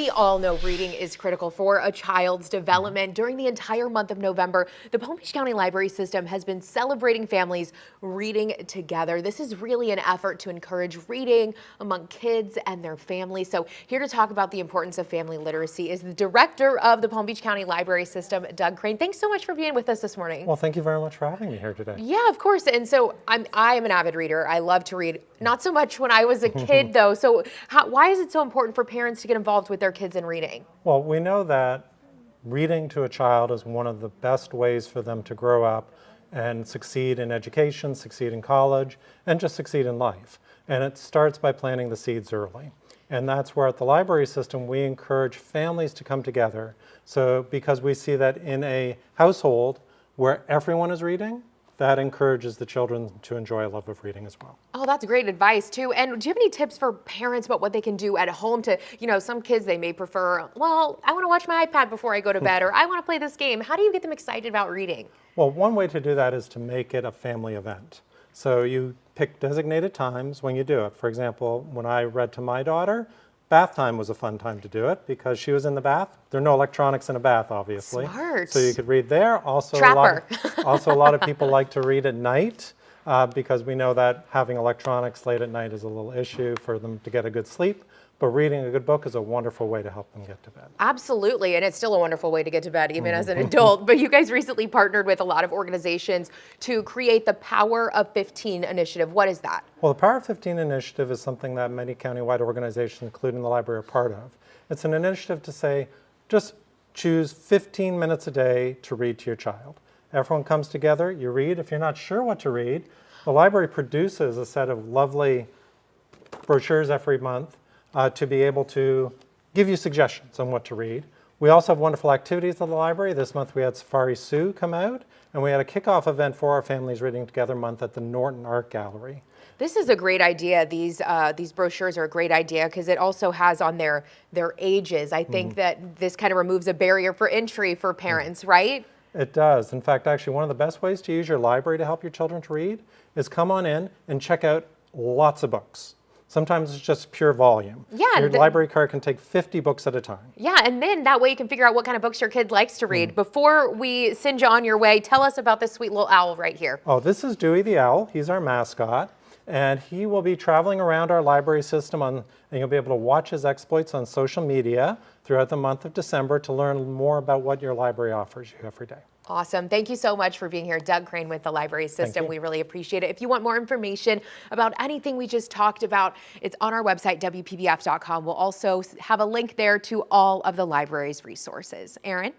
We all know reading is critical for a child's development. During the entire month of November, the Palm Beach County Library System has been celebrating families reading together. This is really an effort to encourage reading among kids and their families. So here to talk about the importance of family literacy is the director of the Palm Beach County Library System, Doug Crane. Thanks so much for being with us this morning. Well, thank you very much for having me here today. Yeah, of course. And so I'm I am an avid reader. I love to read. Not so much when I was a kid though. So how, why is it so important for parents to get involved with their their kids in reading? Well, we know that reading to a child is one of the best ways for them to grow up and succeed in education, succeed in college, and just succeed in life. And it starts by planting the seeds early. And that's where at the library system, we encourage families to come together. So because we see that in a household where everyone is reading, that encourages the children to enjoy a love of reading as well. Oh, that's great advice too. And do you have any tips for parents about what they can do at home to, you know, some kids they may prefer, well, I want to watch my iPad before I go to bed or I want to play this game. How do you get them excited about reading? Well, one way to do that is to make it a family event. So you pick designated times when you do it. For example, when I read to my daughter, Bath time was a fun time to do it because she was in the bath. There are no electronics in a bath, obviously. Smart. So you could read there. Also, Trapper. A lot of, also, a lot of people like to read at night uh, because we know that having electronics late at night is a little issue for them to get a good sleep. But reading a good book is a wonderful way to help them get to bed. Absolutely. And it's still a wonderful way to get to bed, even as an mm-hmm. adult. But you guys recently partnered with a lot of organizations to create the Power of 15 initiative. What is that? Well, the Power of 15 initiative is something that many countywide organizations, including the library, are part of. It's an initiative to say, just choose 15 minutes a day to read to your child. Everyone comes together, you read. If you're not sure what to read, the library produces a set of lovely brochures every month uh, to be able to give you suggestions on what to read. We also have wonderful activities at the library. This month we had Safari Sue come out, and we had a kickoff event for our Families Reading Together month at the Norton Art Gallery. This is a great idea. These uh, these brochures are a great idea because it also has on their their ages. I think mm. that this kind of removes a barrier for entry for parents, mm. right? It does. In fact, actually, one of the best ways to use your library to help your children to read is come on in and check out lots of books. Sometimes it's just pure volume. Yeah. Your the, library card can take 50 books at a time. Yeah, and then that way you can figure out what kind of books your kid likes to read. Mm. Before we send you on your way, tell us about this sweet little owl right here. Oh, this is Dewey the owl. He's our mascot. And he will be traveling around our library system on, and you'll be able to watch his exploits on social media throughout the month of December to learn more about what your library offers you every day. Awesome. Thank you so much for being here. Doug Crane with the Library System. We really appreciate it. If you want more information about anything we just talked about, it's on our website, WPBF.com. We'll also have a link there to all of the library's resources. Aaron?